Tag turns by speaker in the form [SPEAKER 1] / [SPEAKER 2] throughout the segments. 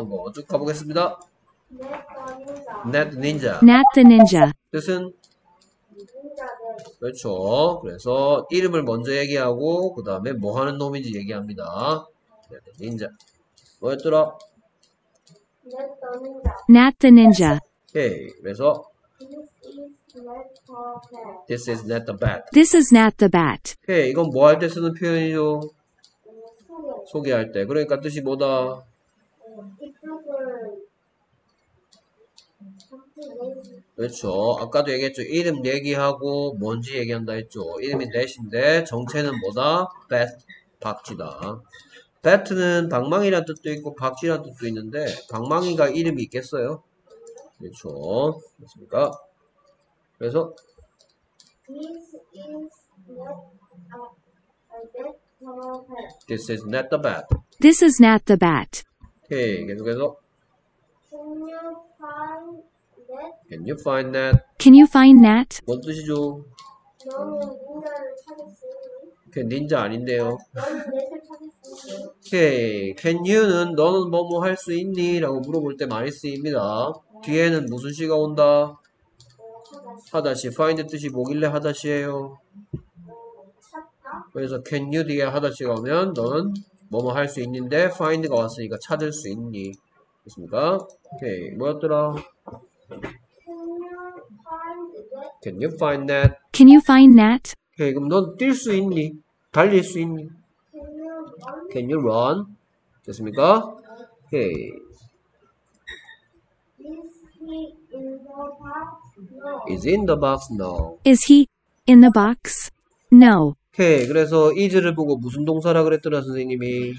[SPEAKER 1] 했던 거쭉 가보겠습니다. Net Ninja.
[SPEAKER 2] Nat the ninja.
[SPEAKER 1] 뜻은 그렇죠. 그래서 이름을 먼저 얘기하고 그 다음에 뭐 하는 놈인지 얘기합니다. Net Ninja. 뭐였더라?
[SPEAKER 2] Nat the ninja.
[SPEAKER 1] 오케이. 그래서 This is not the bat.
[SPEAKER 2] This is Nat the bat.
[SPEAKER 1] 오케이. 이건 뭐 할 때 쓰는 표현이죠? 소개할 때. 그러니까 뜻이 뭐다? 그렇죠. 아까도 얘기했죠. 이름 얘기하고 뭔지 얘기한다 했죠. 이름이 넷인데 정체는 뭐다? bat, 박쥐다. bat는 방망이란 뜻도 있고 박쥐란 뜻도 있는데 방망이가 이름이 있겠어요? 그렇죠. 맞습니까? 그래서 this is not the bat.
[SPEAKER 2] This is Nat the bat.
[SPEAKER 1] 오케이. 계속해서
[SPEAKER 3] Can you find
[SPEAKER 1] can you find
[SPEAKER 3] that?
[SPEAKER 1] that?
[SPEAKER 2] Can you find Nat?
[SPEAKER 1] 뭔 뜻이죠?
[SPEAKER 3] 너는 닌자를 찾았으니
[SPEAKER 1] 그 닌자 아닌데요.
[SPEAKER 3] 너는 넷을 찾았으니
[SPEAKER 1] 오케이. Can you는 너는 뭐뭐 할 수 있니? 라고 물어볼 때 많이 쓰입니다. 뒤에는 무슨 시가 온다? 하다시. find 뜻이 뭐길래 하다시예요? 그래서 can you 뒤에 하다시가 오면 너는 뭐뭐 할 수 있는데 find가 왔으니까 찾을 수 있니? 됐습니까? 오케이. 뭐였더라?
[SPEAKER 3] Can you
[SPEAKER 1] find
[SPEAKER 3] that?
[SPEAKER 1] that?
[SPEAKER 2] Can you find Nat?
[SPEAKER 1] 오케이. 그럼 넌 뛸 수 있니? 달릴 수 있니?
[SPEAKER 3] Can you run?
[SPEAKER 1] 됐습니까? 오케이.
[SPEAKER 3] Is in the box? No.
[SPEAKER 1] Is
[SPEAKER 2] he in the box? No.
[SPEAKER 1] 오케이. 그래서 is를 보고 무슨 동사라 그랬더라, 선생님이?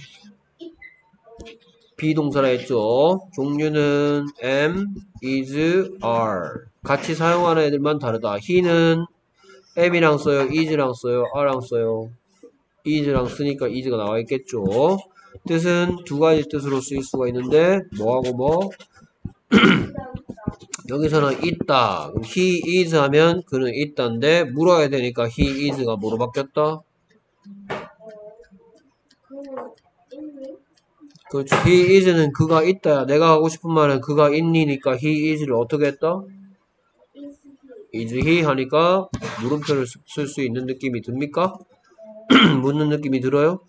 [SPEAKER 1] 비동사라 했죠. 종류는 am, is, are. 같이 사용하는 애들만 다르다. he는 am이랑 써요, is랑 써요, are랑 써요. is랑 쓰니까 is가 나와 있겠죠. 뜻은 두 가지 뜻으로 쓰일 수가 있는데 뭐하고 뭐? 여기서는 있다. he is 하면 그는 있다인데 물어야 되니까 he is가 뭐로 바뀌었다? 그렇죠. he is는 그가 있다. 내가 하고 싶은 말은 그가 있니니까 he is를 어떻게 했다?
[SPEAKER 3] Is he
[SPEAKER 1] 하니까 물음표를 쓸 수 있는 느낌이 듭니까? 묻는 느낌이 들어요?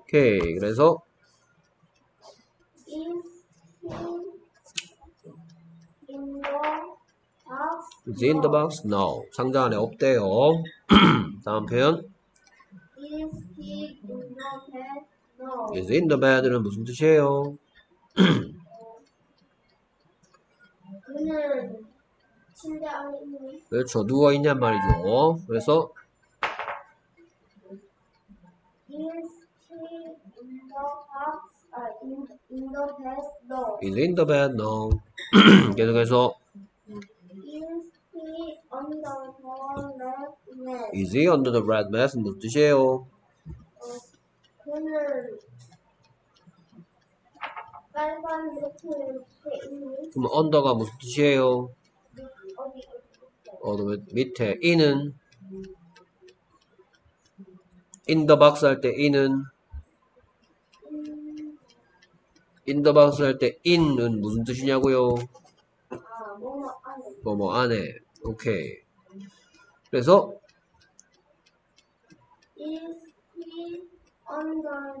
[SPEAKER 1] 오케이. 그래서
[SPEAKER 3] Is in the box?
[SPEAKER 1] No. 상자 안에 없대요. 다음 표현.
[SPEAKER 3] Is he in the bed? No.
[SPEAKER 1] is in the bed는 무슨 뜻이에요?
[SPEAKER 3] 그는 침대 안에 있니?
[SPEAKER 1] 그렇죠. 누워 있냔 말이죠. 그래서
[SPEAKER 3] Is he in the box? 아, in, in the bed? No.
[SPEAKER 1] is in the bed? No. 계속해서
[SPEAKER 3] Is he under the red mat?
[SPEAKER 1] 무슨 뜻이에요? 그럼 under가 무슨 뜻이에요?
[SPEAKER 3] 어,
[SPEAKER 1] 너 밑에 the box 할때 the box 할때 in은 무슨 뜻이냐고요?
[SPEAKER 3] 아, 뭐뭐
[SPEAKER 1] 뭐뭐 안에. 오케이. 그래서
[SPEAKER 3] Is he under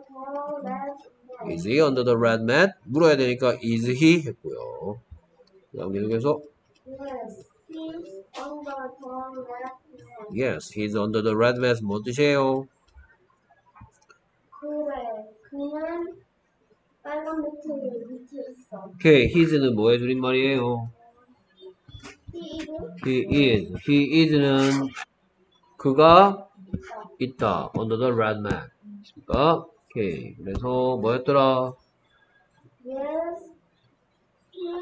[SPEAKER 1] is he under
[SPEAKER 3] the red mat?
[SPEAKER 1] the red mat? 물어야 되니까 is he 했고요. 그다음 계속해서
[SPEAKER 3] Yes,
[SPEAKER 1] yes, he's
[SPEAKER 3] he's under the red mat.
[SPEAKER 1] under the red mat. 뭐 뜻이에요?
[SPEAKER 3] 그래, 그는 빨간 매트 밑에 있어.
[SPEAKER 1] 오케이, he's는 뭐의 줄임말이에요?
[SPEAKER 3] He is
[SPEAKER 1] he is. he is는 그가 있다. under the red mat. 있습니까? 오케이. 그래서 뭐였더라?
[SPEAKER 3] Yes, he's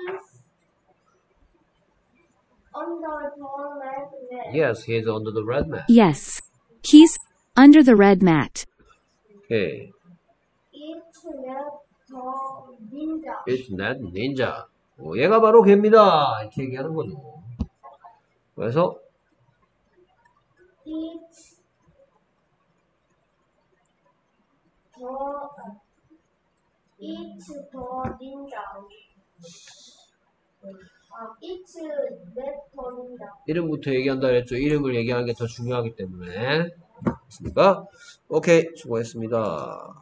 [SPEAKER 3] under the red mat.
[SPEAKER 1] Yes, he is under the red mat.
[SPEAKER 2] Yes. He's under the red mat.
[SPEAKER 1] 오케이.
[SPEAKER 3] It's not ninja.
[SPEAKER 1] It's not ninja. 어, 얘가 바로 걔입니다. 이렇게 얘기하는 거죠. 그래서
[SPEAKER 3] It's the It's the. 아.
[SPEAKER 1] 이름부터 얘기한다 그랬죠. 이름을 얘기하는 게 더 중요하기 때문에. 됐습니까? 오케이, 수고했습니다.